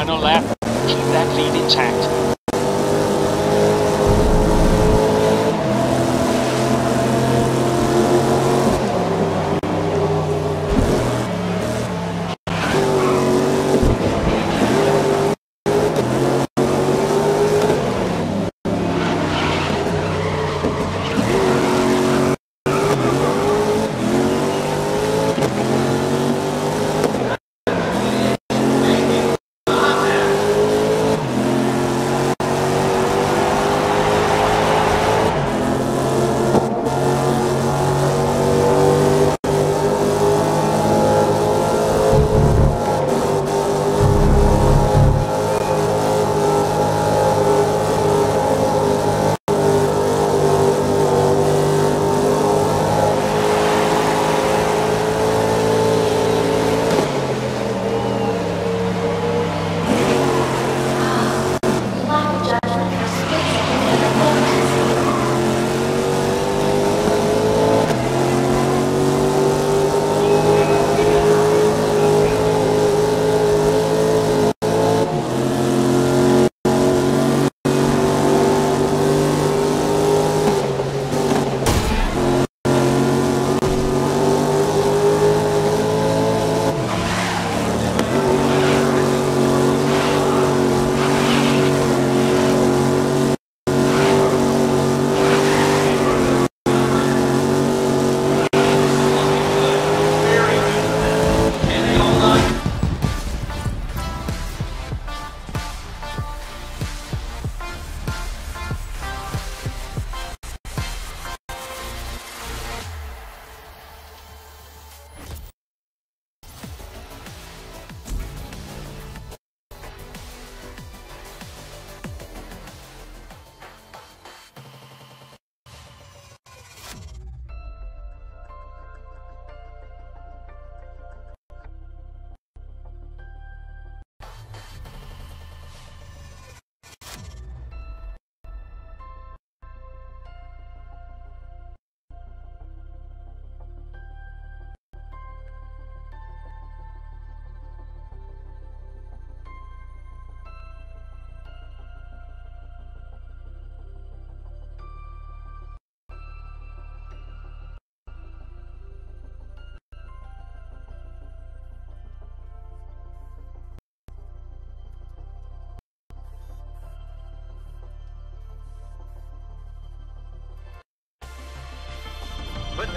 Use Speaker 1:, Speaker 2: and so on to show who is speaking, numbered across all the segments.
Speaker 1: Final lap, keep that lead intact.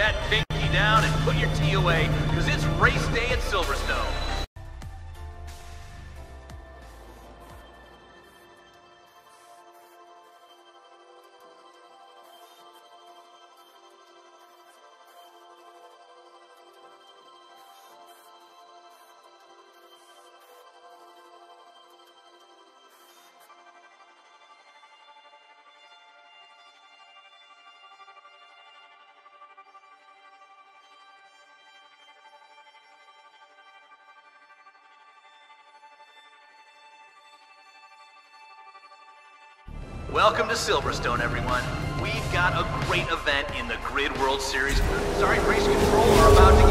Speaker 2: That pinky down and put your tea away, because it's race day at Silverstone. Welcome to Silverstone, everyone. We've got a great event in the Grid World Series. Sorry, Race Control are about to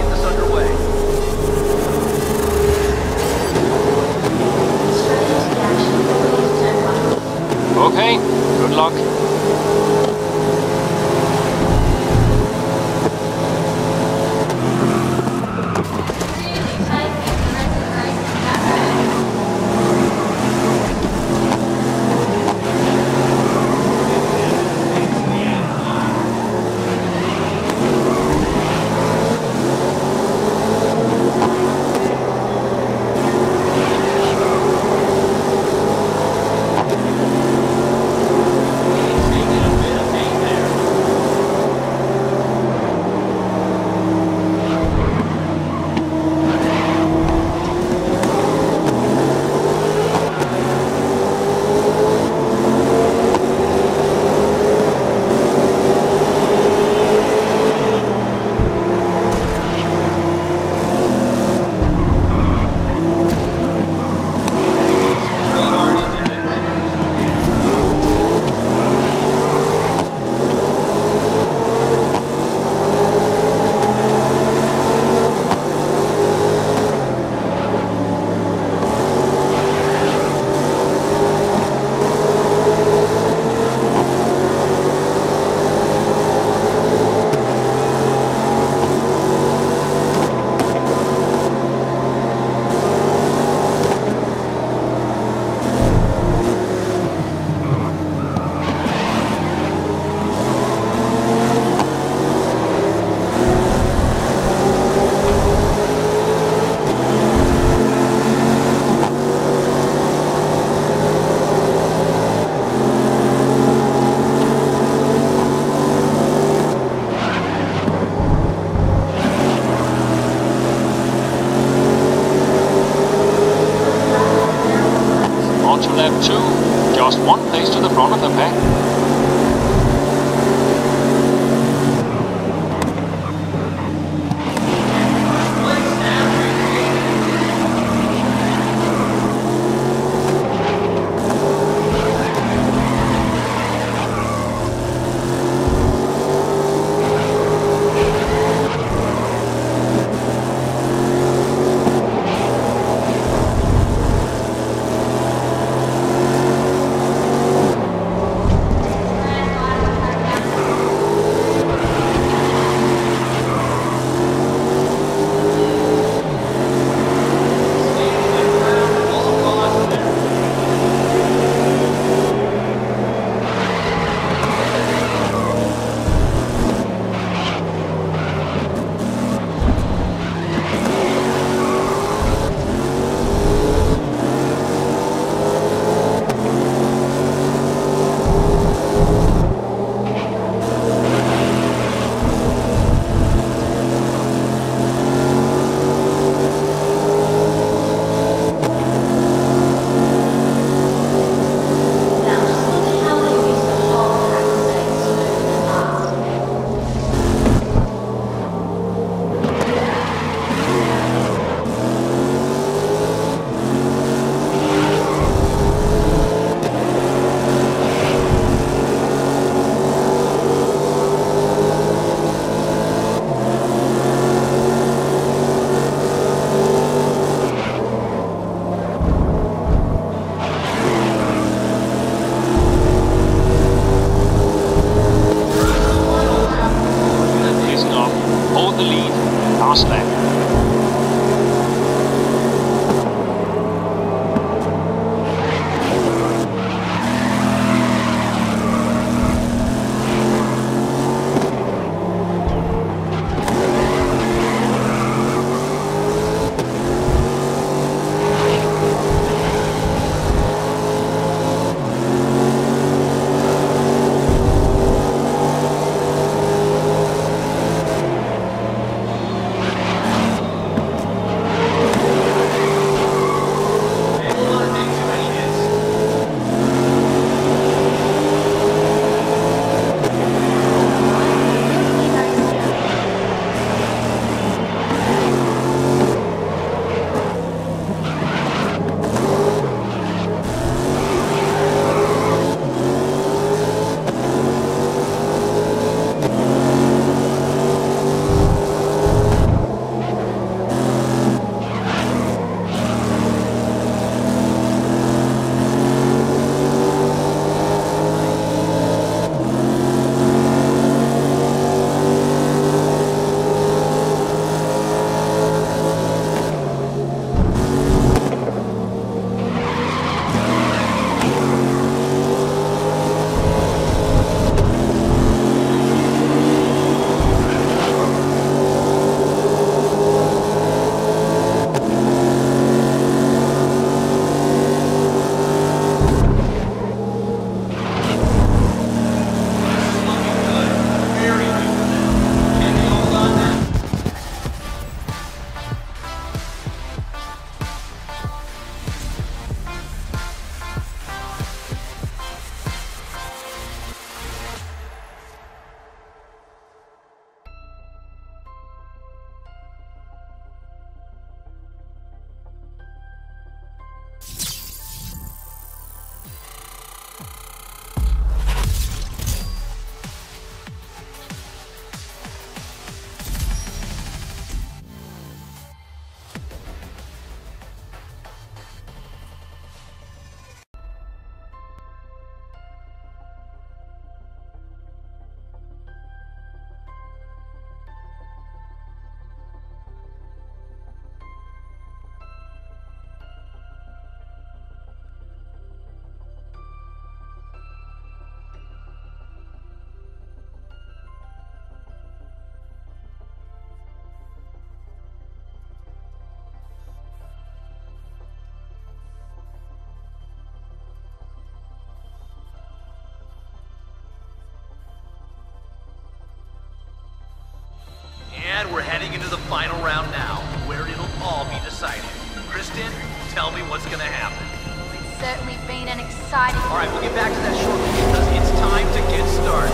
Speaker 2: final round now, where it'll all be decided. Kristen, tell me what's gonna happen.
Speaker 1: It's certainly been an exciting.
Speaker 2: All right, we'll get back to that shortly because it's time to get started.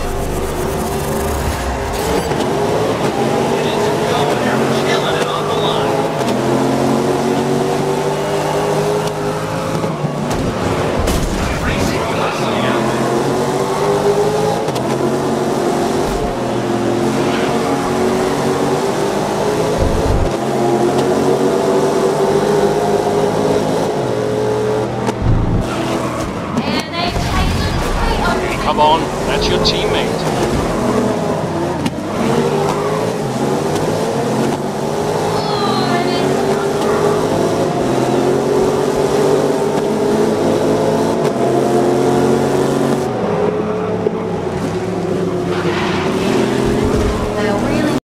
Speaker 2: Let's go there, killing it on the line.
Speaker 3: On, that's your teammate.